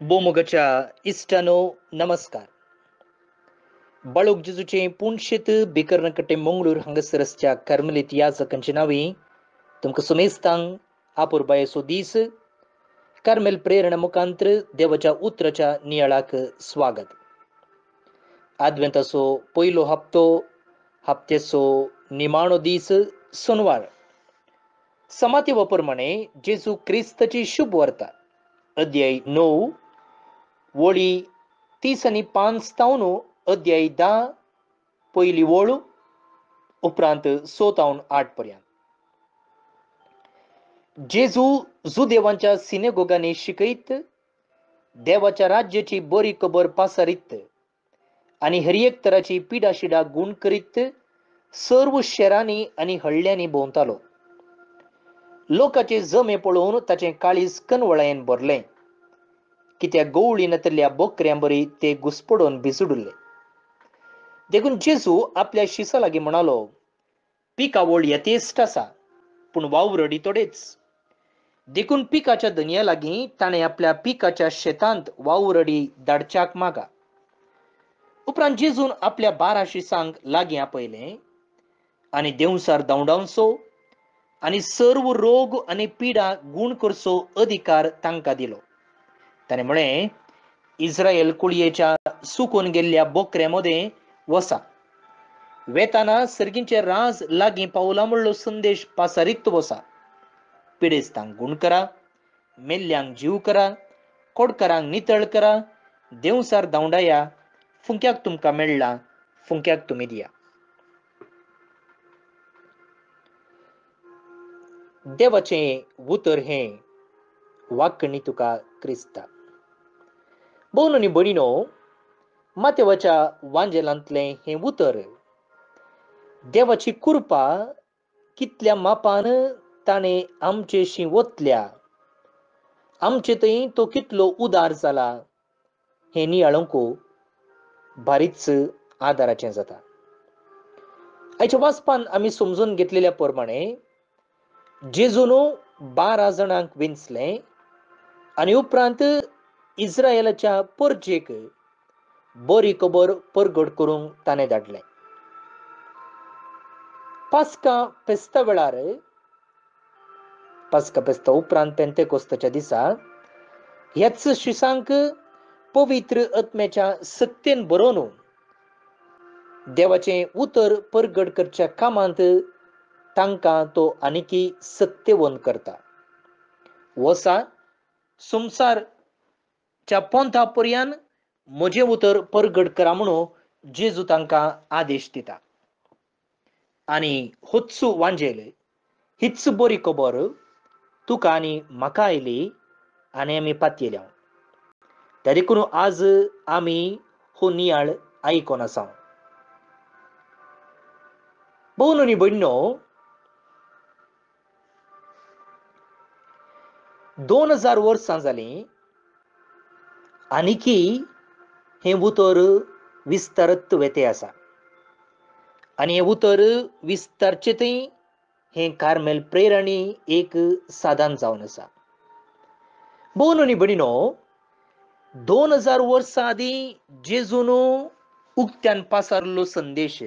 बोमुगाच्या इष्टानो नमस्कार. बाळोक जिजूचे पुणशेत बिकर्णकट्टे मंगळूर हांगासरसच्या कर्मलीत याजकांचे नावी तुमकां सुमेस्तांग आपुरबायेचो दीस कार्मेल प्रेरणा मुखांत्र देवाच्या उतराच्या नियाळाक स्वागत. आद्वेंताचो पयलो हप्तो हप्त्याचो निमाणो दीस सोनवार समाती प्रमाणे जेजू क्रिस्ताची शुभ वर्ता अध्याय णव वळी तीस आनी पांचतावन अध्यायी अध्याय धा पयली वळ उपरांत सोतावन आठ पर्यंत. जेजू जुदेवांच्या सिनेगोगांनी शिकयत देवाच्या राज्याची बरी खबर पासारीत आनी हर तराची पिडा शिडा गुण करीत सर्व शेरांनी आनी हळ्यांनी भोंवतालो लोकांचे जमे पळोवन ताचें काळीज कनवळायेन भरलें. कित्याक गवळी नतरल्या बोकऱ्यां बरी ते घुसपडून भिजुडले. देखून जेजू आपल्या शिसा लागीं म्हणालो पिकावळ यथेश्ट आसा पूण वावरडी थोडेच देखून पिकाच्या धनया लागीं ताणें आपल्या पिकाच्या शेतांत वावरडी धाडच्याक मागा. उपरांत जेजून आपल्या बारा शिसांक लागीं आपयलें आनी देंवसार दवडावचो आनी सर्व रोग आनी पिडा गूण करचो अधिकार तांकां दिलो. ताणें म्हळें इस्रायल कुळयेच्या सुकून गेल्ल्या बोकऱ्या मदें वसा. वेताना सर्गींचे राज लागीं पावला म्हणलो संदेश पासारीत वसा. पिडेस्तांक गुण करा मेल्ल्यांक जीव करा कोडकारांक नितळ करा देवसार धांवडाया फुंक्याक तुमकां मेळ्ळा फुंक्याक तुमी दिया. देवाचें उतर हें वाकणी तुका क्रिस्ता. भोव न्ही मातेवाच्या वांजेलांतले हें उतर. देवाची कृपा कितल्या मापान ताणें आमचेशी वतल्या आमचे थंय तो कितलो उदार जाला हें नियाळंको भारीच आदाराचें जाता. आयच्या वाचपान आमी समजून घेतलेल्या प्रमाणे जेजून बारा जाणांक विंचले आनी उपरांत इस्रायलाच्या परजेक बरी खबर परगट करूंक ताणें धाडलें. पास्का पेस्ता वेळार पास्का पेस्ता उपरांत पेंतेकोस्ताच्या दिसा ह्याच शिसांक पवित्र आत्म्याच्या सत्तेन बरोवन देवाचें उतर परगट करच्या कामांत तांकां तो आनिकी सत्यवन करता. वसा सुमसार पोंथा पर्यान उतर परगड करा म्हणून जेजू तांकां आदेश दिता. आनी होत्सू वांजेल हीच बरी खबर तुका आनी म्हाका आयली आनी आमी पातयल्या. त्या देखून आज आमी हो नियाळ आयकोन आसा भोवन न्ही भयणो दोन हजार वर्सां जालीं आनिकी हें उतर विस्तारत वेते आसा आनी हें उतर विस्तारचेतय हें कार्मेल प्रेरणी एक साधन जावन आसा भोव न्ही भणीनो दोन हजार वर्सां जे जेजून उक्त्यान पासारलो संदेश.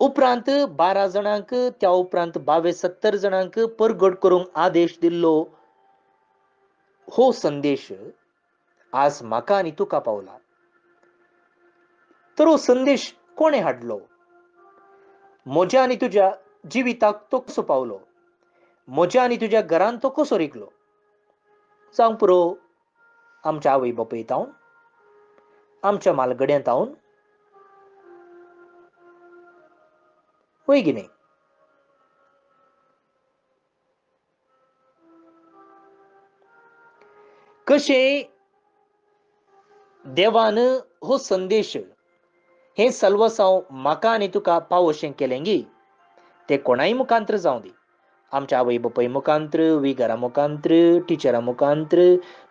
उपरांत बारा जाणांक त्या उपरांत बावे सत्तर जाणांक परगट करूंक आदेश दिल्लो हो संदेश. आज म्हाका आनी तुका पावला तर हो संदेश कोणें हाडलो? म्हज्या आनी तुज्या जिविताक तो कसो पावलो? म्हज्या आनी तुज्या घरांत तो कसो रिकलो जावं पुरो आमच्या आवय बापयत हांव आमच्या मालगड्यांत हांव होय की नाही? कशें देवान हो संदेश. हे सलवसाव म्हाका आनी तुका पावोशें केलेंगी. ते कोणाय मुखांत्र जावं दी. आमच्या आवय बापाय मुखांत्र वी घरा मुखांत्र टिचरा मुखांत्र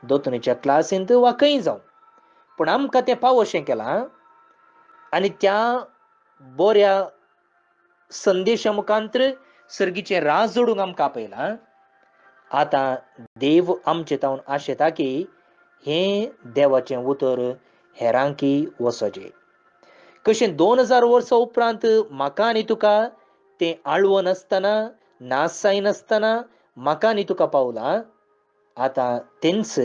दोतोनीच्या क्लासींत वा खंय जावं पूण आमकां तें पावोशें केलां आनी त्या बऱ्या संदेशा मुखांत्र सर्गीचें राज जोडूंक आमकां आपयलां आतां देव आमचे तावन आशेता की हे देवाचें उतर हेरांकी वचचें कशें दोन हजार वर्सां उपरांत म्हाका आनी तुका तें आळवो नासतना नास जायनासतना म्हाका आनी तुका पावलां आतां तेंच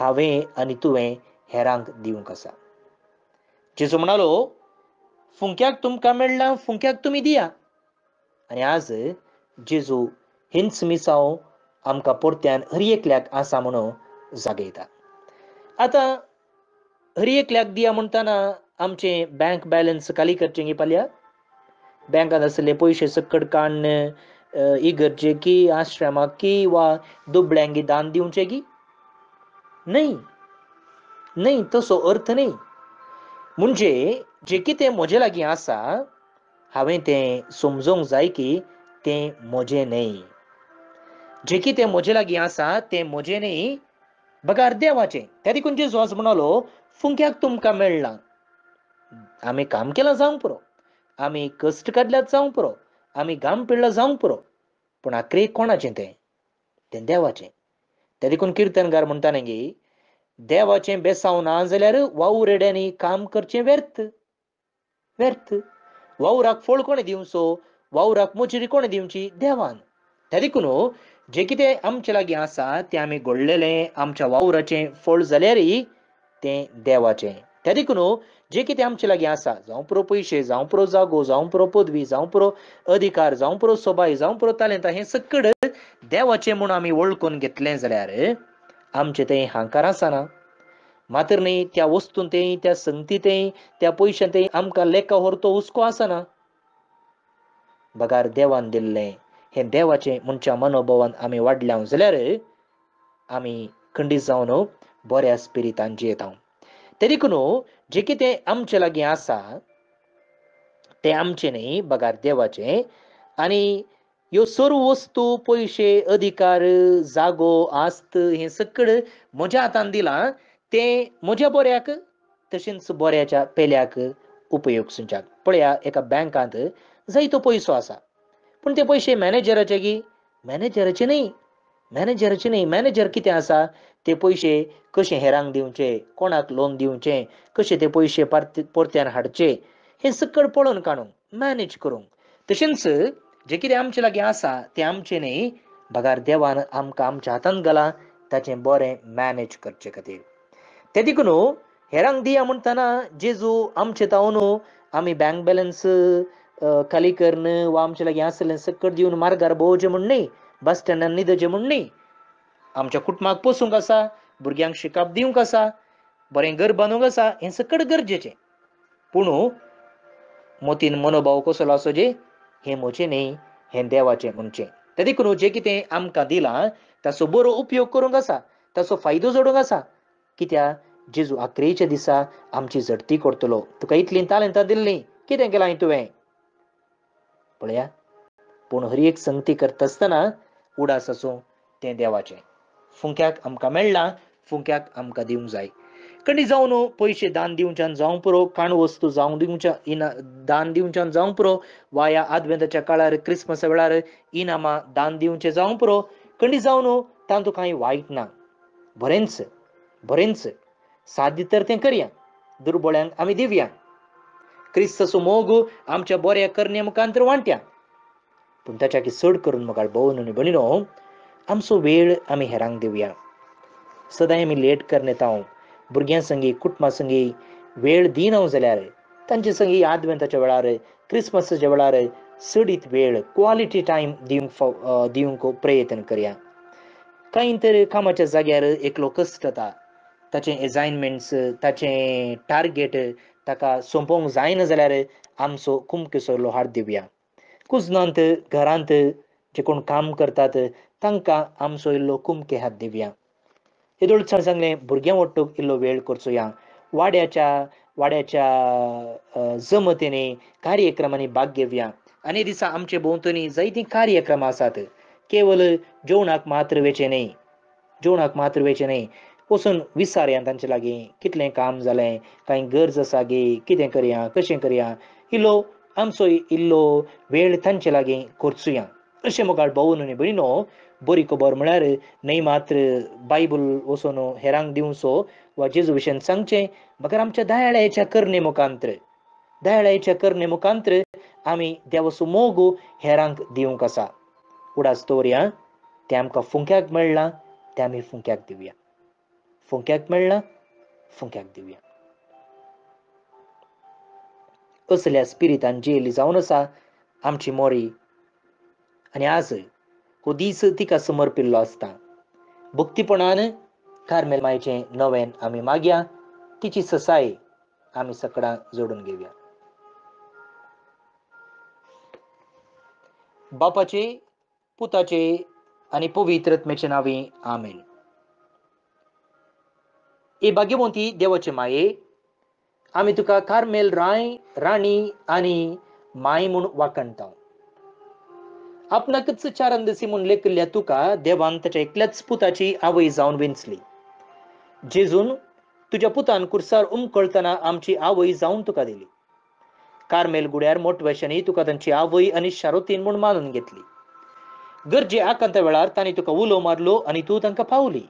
हांवें आनी तुवें हेरांक दिवंक आसा. जेजू म्हणालो फुंक्याक तुमकां मेळ्ळां फुंक्याक तुमी दिया. आनी आज जेजू हिंच मिसांव आमकां परत्यान हर एकल्याक आसा म्हणून जागयता. आतां हर एकल्याक दिया म्हणताना आमचें बँक बॅलन्स खाली करचें गे पाल्या. बँकात आसले पयशे सकट काढणं इगर्जे की आश्रमाक की वा दुबळ्यांगी दान दिवचें की? न्हय न्हय तसो अर्थ न्हय म्हणजे जे कितें म्हजे लागीं आसा हांवें तें समजूंक जाय की तें म्हजें न्हय जे कितें म्हजे लागीं आसा तें म्हजें न्हय बगार देवाचें त्या देखून जेजू म्हणालो फुंक्याक तुमकां मेळ्ळां आमी काम केलां जावंक पुरो. आमी कश्ट काढल्यात जावंक पुरो. आमी घाम पिळ्ळा जावंक पुरो. पूण आखरे कोणाचें तें? तें देवाचें. त्या देखून किर्तनकार म्हणटा गे? देवाचें बेसाव ना जाल्यार वाऊ रेड्यांनी काम करचें व्यर्थ. व्यर्थ. वावराक फळ कोणें दिवचो वावराक मजुरी कोणें दिवची देवान. त्या देखून जे कितें आमचे लागीं आसा तें आमी घडलेलें आमच्या वावराचें फळ जाल्यारय तें देवाचें. त्या देखून जे कितें आमचे लागीं आसा जावं पुरो पयशे जावं पुरो जागो जावं पुरो पदवी जावं पुरो अधिकार जावं पुरो सोबाय जावं पुरो तालेंता हें सकड देवाचें म्हूण आमी वळखून घेतलें जाल्यार आमचें तें हांकार आसना. मात्र न्ही त्या वस्तून त्या संगतींतय त्या पयशांतय तें आमकां लेखा व्हरतो हुस्को आसना. बगार देवान दिल्लें. हें देवाचें मनच्या मनोभवान आमी वाडल्या जाल्यार आमी खंडीत जावन बऱ्या स्पिरितान जियेता ते न्हू जे कितें आमचे लागीं आसा तें आमचें न्ही बगार देवाचें. आनी ह्यो सर्व वस्तू पयशे अधिकार जागो आस्त हें सकड म्हज्या हातान दिलां तें म्हज्या बऱ्याक तशेंच बऱ्याच्या पेल्याक उपयोग सुंच्याक पळया एका बँकांत जायतो पयसो आसा. पण ते पयशे मॅनेजराचे की? मॅनेजराचे नाही. मॅनेजराचे नाही. मॅनेजर कितें आसा ते पयशे कशे हेरांक दिवचे कोणाक लोन दिवचे कसे ते पयशे परत्यान हाडचे? हें सकड पळोवन काडूंक मॅनेज करूंक तशेंच जे कितें आमचे लागीं आसा तें आमचें न्ही. बगार देवान आमकां आमच्या हातांत घालां ताचें बरें मॅनेज करचे खातीर. ते देखून हेरांक दिया म्हणटना जेजू आमचे तावन आमी बँक बॅलन्स खाली करन वा आमचे लागीं सकट दिवन मार्गार भोंवचें म्हण न्ही बस स्टँडार न्हिदचें म्हण न्ही आमच्या कुटुंबाक पोसूंक आसा भुरग्यांक शिकाप दिवंक आसा बरें घर बांदूंक आसा हें सकट गरजेचें पूण मोतीन मनोभाव कसो आसोचे हें म्हजें न्ही हें देवाचें म्हणचें ते देखून जें कितें आमकां दिलां ताचो बरो उपयोग करूंक आसा ताचो फायदो जोडूंक आसा कित्याक जेजू आखरेच्या दिसा आमची झडती करतलो तुका इतलीं तालेंतां दिल्लीं कितें केलां तुवें पळया. पूण हर एक संगती करता आसतना उडास आसूं तें देवाचें. फुंक्याक आमकां मेळ्ळां फुंक्याक आमकां दिवंक जाय. कणी न्हू पयशे दान दिवच्यान जावं पुरो काण वस्तू जावं दिवच्या इना दान दिवच्यान जावं पुरो वा ह्या आदवेंताच्या काळार क्रिस्मसा वेळार इनामां दान दिवचें जावं पुरो. कणी न्हू तातूंत कांय वायट ना. बरेंच बरेंच. साद्य तर तें करया. दुर्बळ्यांक आमी दिवया. क्रिस्ताचो मोग आमच्या बऱ्या करणे मुखांतर वांट्या. पूण ताच्या की चड करून म्हाका भोवन आनी भणिनो आमचो वेळ आमी हेरांक दिवया सदांय आमी लेट करून येता भुरग्यां संगी कुटुंबा संगी वेळ दिना जाल्यार तांचे संगी आदवेंताच्या वेळार क्रिसमसाच्या वेळार चडीत वेळ क्वॉलिटी टायम दिवंक दिवंक प्रयत्न करया. कांय तर कामाच्या जाग्यार एकलो कश्ट जाता ताचे एजायनमेंट्स ताचे टार्गेट ताका सोंपोवंक जायना जाल्यार आमचो कुमकेसरलो हात दिवया कुजनांत घरांत जे कोण काम करतात तांकां आमचो इल्लो कुमके हात दिवया येदोळसाण सांगले भुरग्यां वट्टूक इल्लो वेळ करचो या वाड्याच्या वाड्याच्या जमतेने कार्यक्रमांनी भाग घेवया आनी दिसा आमचे भोंवतणी जायतीं कार्यक्रम आसात केवल जेवणाक मात्र वेचे न्ही जेवणाक मात्र वेचे न्ही वचून विचारया तांचे लागीं कितलें काम जालें कांय गरज आसा गे कितें करया कशें करया? इल्लो आमचो इल्लो वेळ तांचे लागीं करचुया. अशें मोगाळ भोवून न्ही भयणो बरी खबर म्हळ्यार न्हय मात्र बायबल वचून हेरांक दिवचो वा जेजू विशयान सांगचें म्हाका आमच्या दयाळ्याच्या करणे मुखांत्र दयाळ्याच्या करणे मुखांत्र आमी देवाचो मोग हेरांक दिवंक आसा. उडास दवरया तें आमकां फुंक्याक मेळ्ळां तें आमी फुंक्याक दिवया. फुंक्याक मेळना फुंक्याक दिवया असल्या स्पिरितान जेली जावन आसा आमची मोरी. आनी आज हो दीस तिका समर्पिल्लो आसता भक्तीपणान कार्मेल मायेचें नवें आमी मागया तिची ससाय आमी सकडा जोडून घेवया बापाचे पुताचे आनी पवित्रत्मेचे नांवी आमेन. ए भाग्यवंती देवाचे माये आमी तुका कार्मेल राय राणी आनी माय म्हूण वाकणता आपणाकच चारंदसी म्हूण लेखिल्ल्या तुका देवान ताच्या एकल्याच पुताची आवय जावन वेंचली जेजून तुज्या पुतान कुर्सार उमकळतना आमची आवय जावन तुका दिली कार्मेल गुड्यार मोटवेशांनी तुका तांची आवय आनी शारोतीन म्हूण मानून घेतली गरजे आकांत वेळार तांणी तुका उलो मारलो आनी तूं तांकां पावली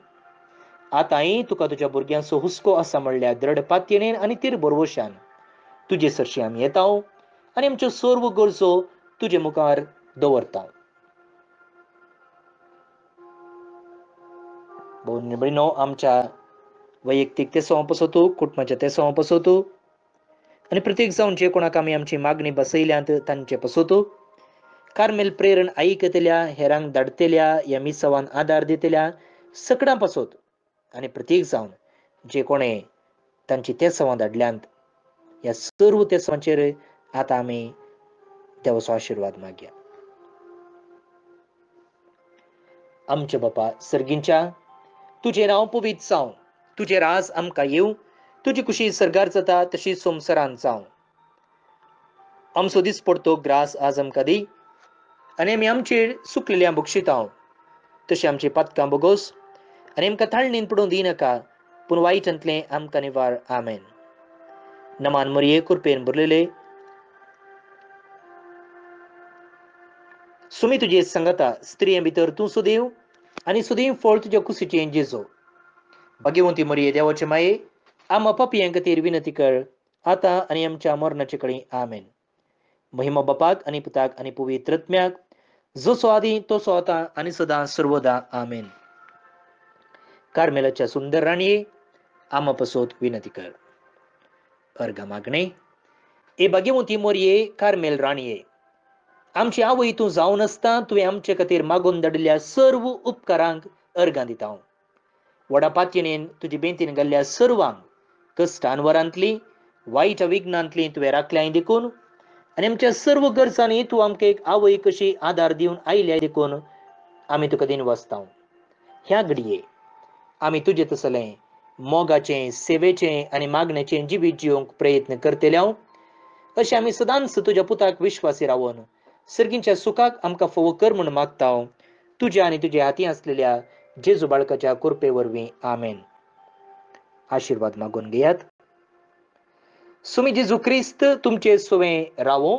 आतांय तुका तुज्या भुरग्यांचो हुस्को आसा म्हणल्यार दृढ पातयेन आनी तीर बरोवशान. तुजे सरशी आमी येता आनी आमच्यो सर्व गरजो तुजे मुखार दवरता भयणो आमच्या वैयक्तीक ते सोंप तूं कुटुंबाच्या ते सोंप तूं आनी प्रत्येक जावन जे कोणाक आमी आमची मागणी बसयल्यांत तांचे पसोतू. कार्मेल प्रेरण आयकतल्या हेरांक धाडतल्या ह्या मिसवान आदार दितल्या सकडां पसोत. आनी प्रतीक जावन जे कोणें तांची तें संवाद हाडल्यांत ह्या सर्व तेसवांचेर आतां आमी देवाचो आशिर्वाद मागया. आमचे बापा सर्गींच्या तुजें नांव पवित जावं तुजें राज आमकां येवं तुजी कुशी सरगार जाता तशी संवसारांत जावं आमचो दीस पडतो ग्रास आज आमकां दी. आनी आमी आमचेर सुकलेल्या बक्षितांव तशी आमची पातकां बगोस आनी आमकां थाळणीन पडूं दिनाका पूण वायटांतलें आमकां निवार आमेन। नमान मरये कुरपेन भरलेले सुमी तुजे सांगता स्त्रिये भितर तूं सुदैव आनी सुदैव फळ तुज्या कुशीचें जेजो। भाग्यवंती मरये देवाचे माये आम पापयां खातीर विनती कर आतां आनी आमच्या मरणाचे कडेन आमेन। महिमा बापाक आनी पुताक आनी पवित्रत्म्याक सो आदी तो आतां आनी सदां सर्वदा आमेन। कार्मेलाच्या सुंदर राणये आमापसोत पसोत विनंती कर. अर्घ मागणे ए भाग्यवंती मोरये कार्मेल राणये. आमची आवय तूं जावन आसता तुवें आमचे खातीर मागून धाडिल्ल्या सर्व उपकारांक अर्गां दिता व्हडा पातयेन तुजे बेंतीन घाल्ल्या सर्वांक कश्टान वरांतली वायट विघ्नांतली तुवें राखल्याय देखून आनी आमच्या सर्व गरजांनी तूं आमकां एक आवय कशी आदार दिवन आयल्या देखून आमी तुका दिन वाचता ह्या घडये. आमी तुजें तसलें मोगाचें सेवेचें आनी मागणेचें जिवीत जिवंक प्रयत्न करतले हांव अशें आमी सदांच तुज्या पुताक विश्वासी रावन सर्गींच्या सुखाक आमकां फोव कर म्हूण मागता हांव तुज्या आनी तुज्या हाती आसलेल्या जेजू बाळकाच्या कुरपे वरवीं आमेन. आशिर्वाद मागून घेयात. सुमी जेजू क्रिस्त तुमचे सुवें रावो.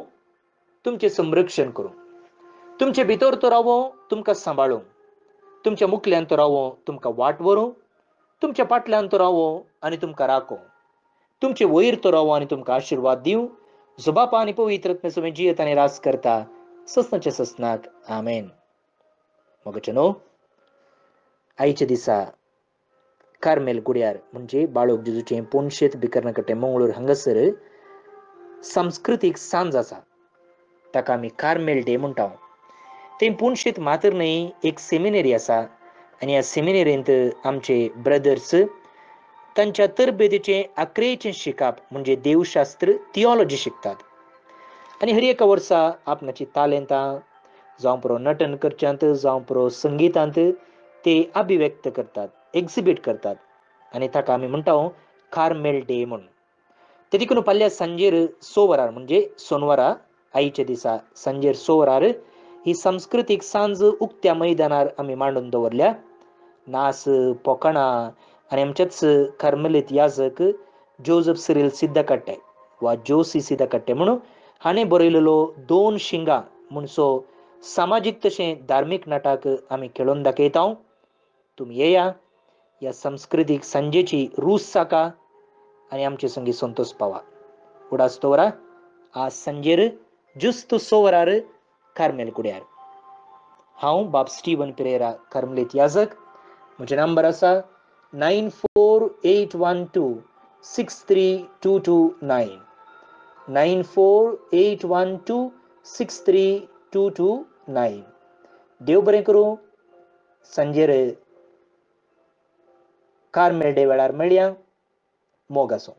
तुमचे संरक्षण करूं. तुमचे भितर तो रावो तुमकां सांबाळूं तुमच्या मुखल्यान तो रावो तुमकां वाट व्हरूं तुमच्या पाटल्यान तो रावो आनी तुमकां राखो. तुमचे वयर तो रावो आनी तुमकां आशिर्वाद दिवं. जुबापा आनी पवित्र सुमें जियत आनी रास करता. ससनाच्या ससनाक आमेन. मोगाचे न्हू आयच्या दिसा कार्मेल गुड्यार म्हणजे बाळोक जेजूचें पोणशेत भिकर्णकट्टे मंगळूर हांगासर सांस्कृतीक सांज आसा. ताका आमी कार्मेल डे म्हणटा ते पुणशेत मात्र न्हय एक सेमिनरी आसा आनी ह्या सेमिनरींत आमचे ब्रदर्स तांच्या तरबेतीचें अकरेचें शिकप म्हणजे देवशास्त्र थियोलॉजी शिकतात. आनी हर एका वर्सा आपणाची तालेंतां जावं पुरो नटन करच्यांत जावं पुरो संगीतांत ते अभिव्यक्त करतात एक्झिबीट करतात. आनी ताका आमी म्हणटा हो, कार्मेल डे म्हणून. ते देखून फाल्यां सांजेर स वरार म्हणजे सोनवारा आईच्या दिसा सांजेर स वरार ही सांस्कृतिक सांज उक्त्या मैदानार आमी मांडून दवरल्या. नास पोकणां आनी आमचेच कार्मेलीत याजक जोजफ सिरील सिद्ध काडटे वा जोसी सिद्ध काडटे म्हणून हाणें बरयलेलो दोन शिंगा म्हणसो सामाजीक तशें धार्मीक नाटक आमी खेळून दाखयता तुमी येया ह्या संस्कृतीक संजेची रूस साका आनी आमचे संगी संतोष पावा उडास दवरा आज संजेर जुस्त स वरार कार्मेल कुड्यार हांव बाब स्टीवन पिरेरा कर्मलीत याजक म्हजे नंबर आसा nine four eight one two six three two two nine nine four eight one two six three two two nine देव बरें करूं संजेर कार मेळडे वेळार मेळया मोग आसूं